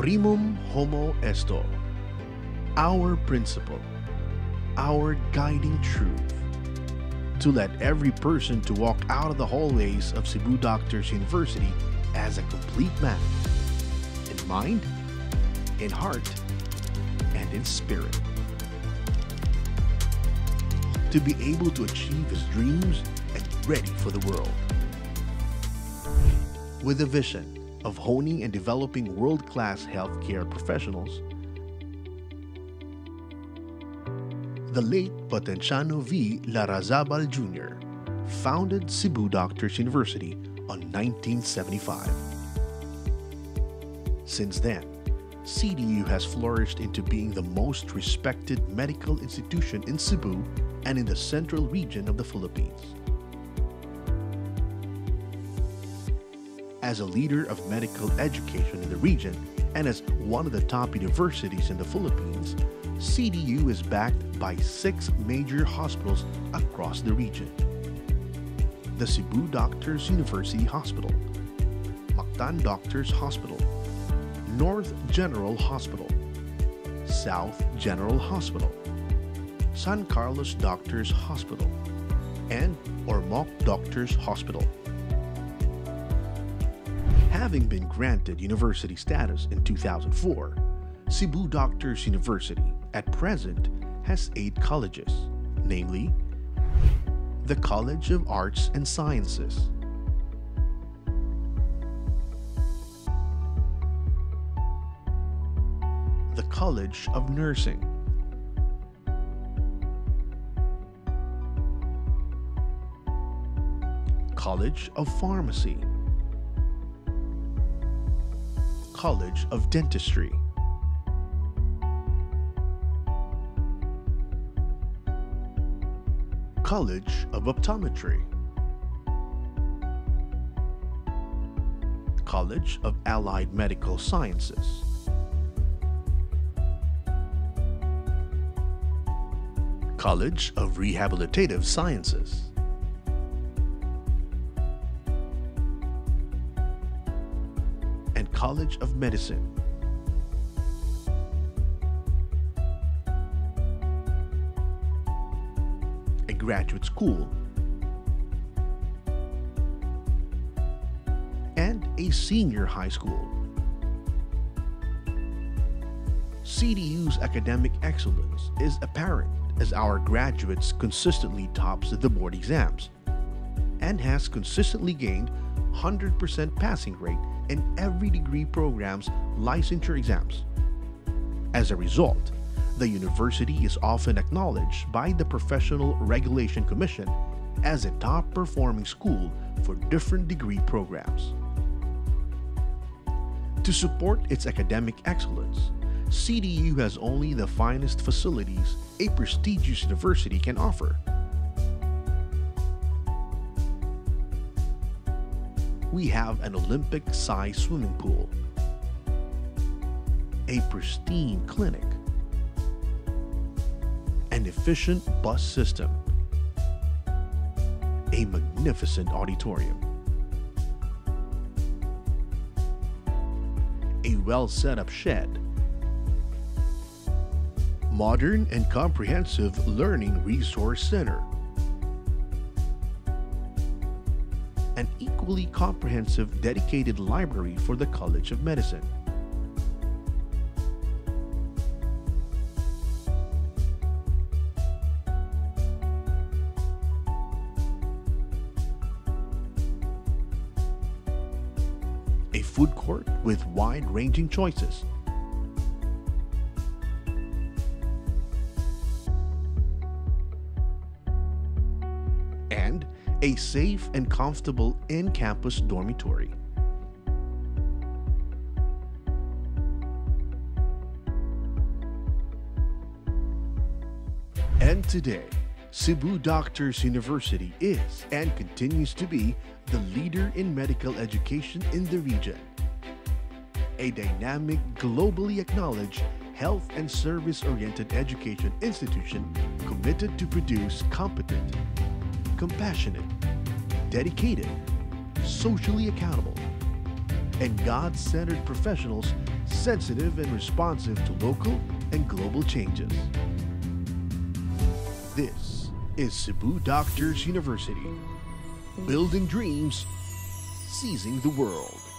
Primum Homo Esto, our principle, our guiding truth, to let every person to walk out of the hallways of Cebu Doctors University as a complete man, in mind, in heart, and in spirit. To be able to achieve his dreams and ready for the world. With a vision of honing and developing world-class healthcare professionals, the late Potenciano V. Larrazabal Jr. founded Cebu Doctors University on 1975. Since then, CDU has flourished into being the most respected medical institution in Cebu and in the central region of the Philippines. As a leader of medical education in the region and as one of the top universities in the Philippines, CDU is backed by six major hospitals across the region. The Cebu Doctors University Hospital, Mactan Doctors Hospital, North General Hospital, South General Hospital, San Carlos Doctors Hospital, and Ormoc Doctors Hospital. Having been granted university status in 2004, Cebu Doctors University at present has eight colleges, namely the College of Arts and Sciences, the College of Nursing, College of Pharmacy, College of Dentistry, College of Optometry, College of Allied Medical Sciences, College of Rehabilitative Sciences, College of Medicine. A graduate school and a senior high school. CDU's academic excellence is apparent as our graduates consistently tops the board exams and has consistently gained 100% passing rate in every degree program's licensure exams. As a result, the university is often acknowledged by the Professional Regulation Commission as a top performing school for different degree programs. To support its academic excellence, CDU has only the finest facilities a prestigious university can offer. We have an Olympic sized swimming pool, a pristine clinic, an efficient bus system, a magnificent auditorium, a well set up shed, modern and comprehensive learning resource center, equally comprehensive dedicated library for the College of Medicine. A food court with wide ranging choices. And a safe and comfortable in campus dormitory. And today, Cebu Doctors University is and continues to be the leader in medical education in the region. A dynamic, globally acknowledged health and service oriented education institution committed to produce competent, compassionate, dedicated, socially accountable, and God centered professionals sensitive and responsive to local and global changes. This is Cebu Doctors University, building dreams, seizing the world.